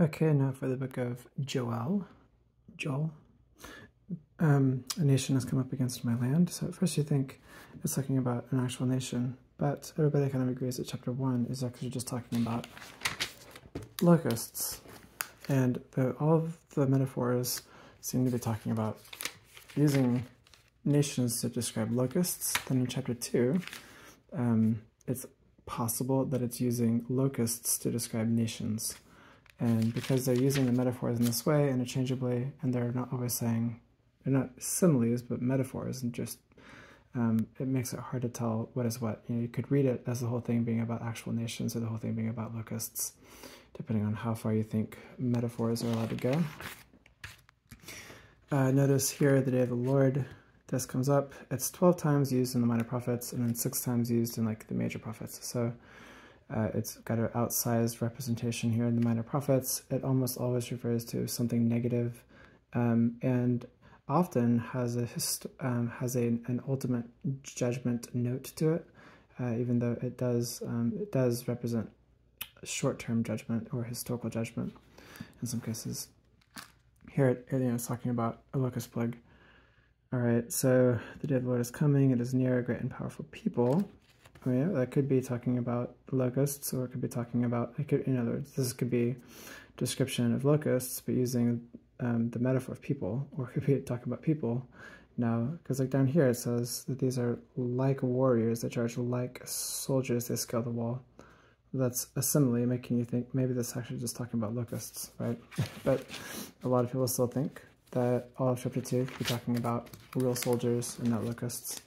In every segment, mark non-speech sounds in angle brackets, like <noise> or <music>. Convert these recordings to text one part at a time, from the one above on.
Okay, now for the book of Joel. Joel. Um, a nation has come up against my land. So at first you think it's talking about an actual nation, but everybody kind of agrees that chapter 1 is actually just talking about locusts. And the, all of the metaphors seem to be talking about using nations to describe locusts. Then in chapter 2, um, it's possible that it's using locusts to describe nations. And because they're using the metaphors in this way interchangeably, and they're not always saying, they're not similes, but metaphors, and just, um, it makes it hard to tell what is what. You know, you could read it as the whole thing being about actual nations or the whole thing being about locusts, depending on how far you think metaphors are allowed to go. Uh, notice here the day of the Lord, this comes up. It's 12 times used in the minor prophets and then six times used in like the major prophets. So uh, it's got an outsized representation here in the minor prophets. It almost always refers to something negative, um, and often has a um, has a, an ultimate judgment note to it, uh, even though it does um, it does represent short-term judgment or historical judgment in some cases. Here it, you know, it's talking about a locust plague. All right, so the day of the Lord is coming. It is near, a great and powerful people. Oh yeah, that could be talking about locusts, or it could be talking about, it could, in other words, this could be description of locusts, but using um, the metaphor of people, or it could be talking about people. Now, because like down here it says that these are like warriors, that charge like soldiers, they scale the wall. That's a simile, making you think maybe this is actually just talking about locusts, right? <laughs> but a lot of people still think that all of chapter 2 could be talking about real soldiers and not locusts.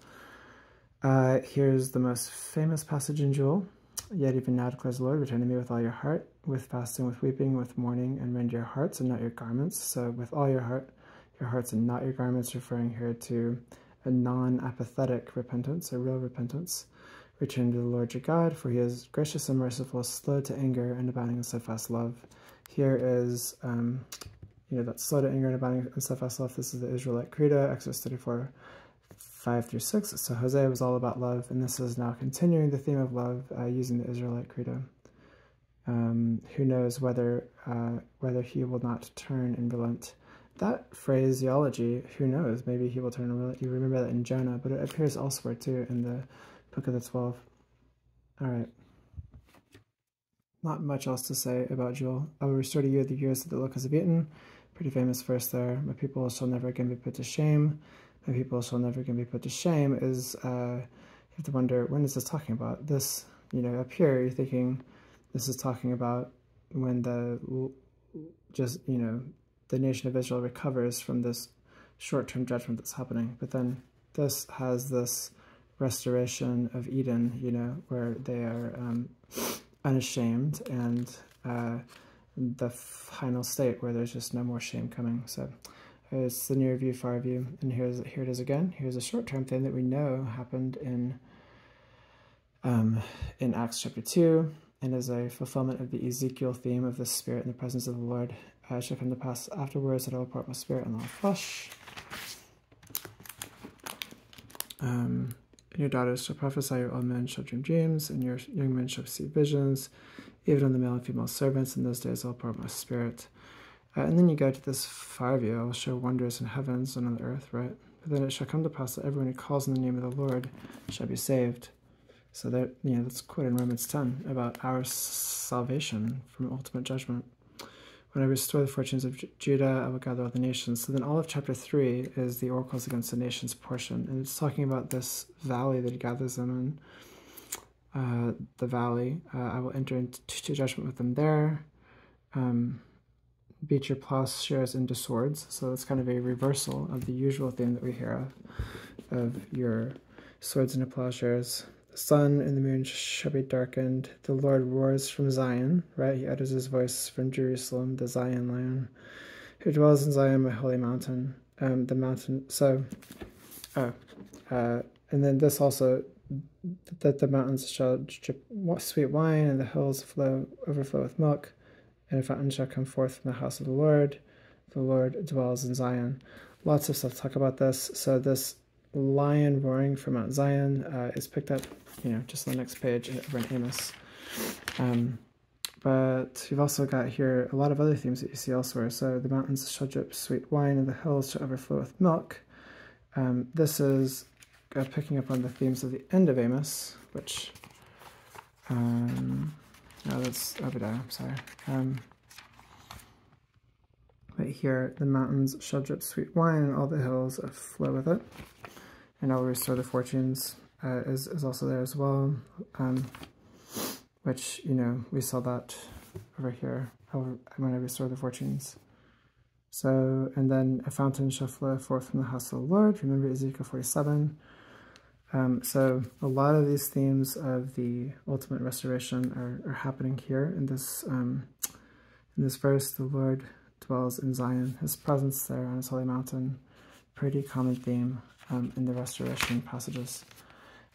Uh, here's the most famous passage in Joel. Yet even now declares the Lord, return to me with all your heart, with fasting, with weeping, with mourning, and rend your hearts and not your garments. So with all your heart, your hearts and not your garments, referring here to a non-apathetic repentance, a real repentance. Return to the Lord your God, for he is gracious and merciful, slow to anger, and abounding in steadfast love. Here is, um, you know, that slow to anger and abounding in steadfast love. This is the Israelite Credo, Exodus 34, 5 through 6. So Hosea was all about love, and this is now continuing the theme of love uh, using the Israelite credo. Um, who knows whether uh, whether he will not turn and relent. That phraseology, who knows, maybe he will turn and relent. You remember that in Jonah, but it appears elsewhere too in the Book of the Twelve. All right. Not much else to say about Joel. I will restore to you the years that the locusts have eaten. Pretty famous verse there. My people shall never again be put to shame my people shall never again be put to shame is uh, you have to wonder when is this talking about? This you know up here you're thinking this is talking about when the just you know the nation of Israel recovers from this short-term judgment that's happening. But then this has this restoration of Eden you know where they are um, unashamed and uh, the final state where there's just no more shame coming. So it's the near view, far view, and here's here it is again. Here's a short-term thing that we know happened in um, in Acts chapter two, and is a fulfillment of the Ezekiel theme of the Spirit in the presence of the Lord. Uh, shall come to pass afterwards that I will pour my Spirit on all flesh. Um, and your daughters shall prophesy, your old men shall dream dreams, and your young men shall see visions. Even on the male and female servants in those days I'll pour my Spirit. Uh, and then you go to this far view, I will show wonders in heavens and on the earth, right? But then it shall come to pass that everyone who calls in the name of the Lord shall be saved. So that, you know, that's quoted in Romans 10 about our salvation from ultimate judgment. When I restore the fortunes of Judah, I will gather all the nations. So then all of chapter 3 is the oracles against the nations portion. And it's talking about this valley that he gathers them in. Uh, the valley. Uh, I will enter into judgment with them there. Um, beat your plowshares into swords. So it's kind of a reversal of the usual theme that we hear of, of your swords into plowshares. The sun and the moon shall be darkened. The Lord roars from Zion, right? He utters his voice from Jerusalem, the Zion lion, who dwells in Zion, my holy mountain. Um, the mountain, so, oh, uh, and then this also, that the mountains shall drip sweet wine and the hills flow overflow with milk and a fountain shall come forth from the house of the Lord. The Lord dwells in Zion. Lots of stuff talk about this. So this lion roaring from Mount Zion uh, is picked up, you know, just on the next page over in Amos. Um, but you've also got here a lot of other themes that you see elsewhere. So the mountains shall drip sweet wine, and the hills shall overflow with milk. Um, this is uh, picking up on the themes of the end of Amos, which um, no, that's Obadiah. I'm sorry. Um, but here, the mountains shall drip sweet wine, and all the hills flow with it. And I will restore the fortunes uh, is, is also there as well. Um, which, you know, we saw that over here. I'm going to restore the fortunes. So, and then a fountain shall flow forth from the house of the Lord. Remember Ezekiel 47. Um, so a lot of these themes of the ultimate restoration are, are happening here in this um, in this verse. The Lord dwells in Zion. His presence there on his holy mountain. Pretty common theme um, in the restoration passages.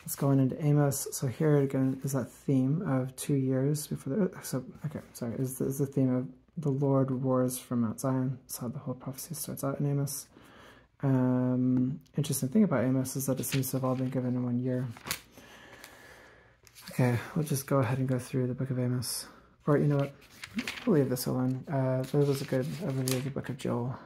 Let's go on into Amos. So here again is that theme of two years before the. So okay, sorry, is is the theme of the Lord roars from Mount Zion. That's how the whole prophecy starts out in Amos. Um, interesting thing about Amos is that it seems to have all been given in one year. Okay, we'll just go ahead and go through the book of Amos. Or, you know what? We'll leave this alone. Uh, this was a good overview of the book of Joel.